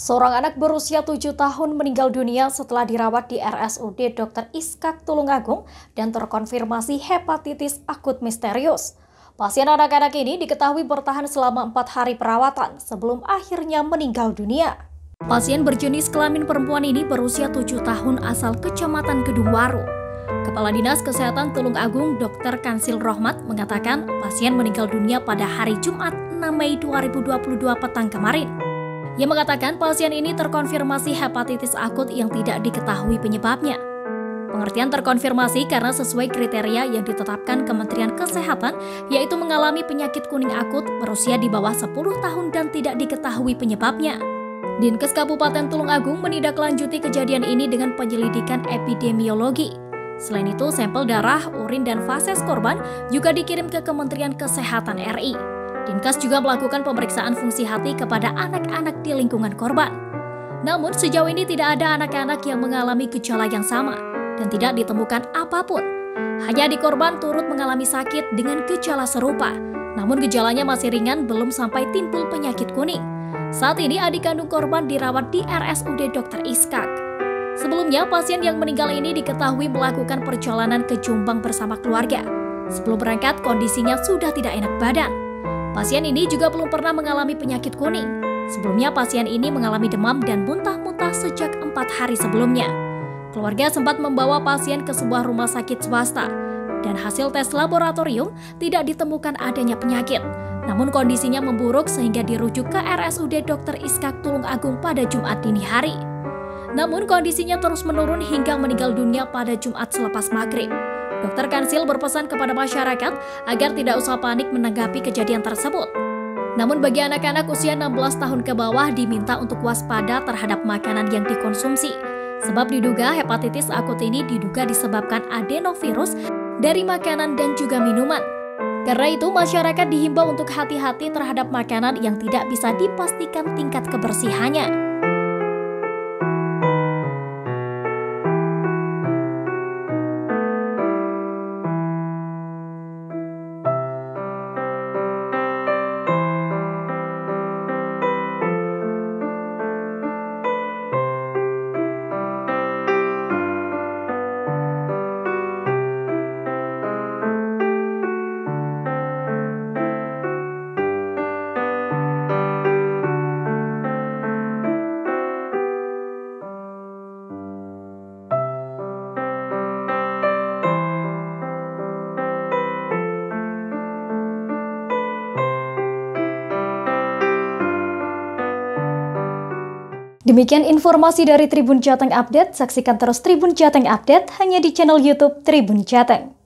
Seorang anak berusia 7 tahun meninggal dunia setelah dirawat di RSUD Dr. Iskak Tulungagung dan terkonfirmasi hepatitis akut misterius. Pasien anak-anak ini diketahui bertahan selama empat hari perawatan sebelum akhirnya meninggal dunia. Pasien berjenis kelamin perempuan ini berusia 7 tahun asal Kecamatan Kedung Waru. Kepala Dinas Kesehatan Tulung Agung Dr. Kansil Rohmat mengatakan pasien meninggal dunia pada hari Jumat 6 Mei 2022 petang kemarin. Ia mengatakan pasien ini terkonfirmasi hepatitis akut yang tidak diketahui penyebabnya. Pengertian terkonfirmasi karena sesuai kriteria yang ditetapkan Kementerian Kesehatan, yaitu mengalami penyakit kuning akut berusia di bawah 10 tahun dan tidak diketahui penyebabnya. Dinkes Kabupaten Tulung Agung menindaklanjuti kejadian ini dengan penyelidikan epidemiologi. Selain itu, sampel darah, urin, dan fases korban juga dikirim ke Kementerian Kesehatan RI. Dinkes juga melakukan pemeriksaan fungsi hati kepada anak-anak di lingkungan korban. Namun sejauh ini tidak ada anak-anak yang mengalami gejala yang sama dan tidak ditemukan apa pun. Hanya di korban turut mengalami sakit dengan gejala serupa, namun gejalanya masih ringan belum sampai timbul penyakit kuning. Saat ini adik kandung korban dirawat di RSUD Dr. Iskak. Sebelumnya, pasien yang meninggal ini diketahui melakukan perjalanan ke Jombang bersama keluarga. Sebelum berangkat, kondisinya sudah tidak enak badan. Pasien ini juga belum pernah mengalami penyakit kuning. Sebelumnya pasien ini mengalami demam dan muntah-muntah sejak empat hari sebelumnya. Keluarga sempat membawa pasien ke sebuah rumah sakit swasta dan hasil tes laboratorium tidak ditemukan adanya penyakit. Namun kondisinya memburuk sehingga dirujuk ke RSUD Dr. Iskak Tulung Agung pada Jumat dini hari. Namun kondisinya terus menurun hingga meninggal dunia pada Jumat selepas maghrib. Dokter Kansil berpesan kepada masyarakat agar tidak usah panik menanggapi kejadian tersebut. Namun bagi anak-anak usia 16 tahun ke bawah diminta untuk waspada terhadap makanan yang dikonsumsi. Sebab diduga hepatitis akut ini diduga disebabkan adenovirus dari makanan dan juga minuman. Karena itu masyarakat dihimbau untuk hati-hati terhadap makanan yang tidak bisa dipastikan tingkat kebersihannya. Demikian informasi dari Tribun Jateng Update. Saksikan terus Tribun Jateng Update hanya di channel YouTube Tribun Jateng.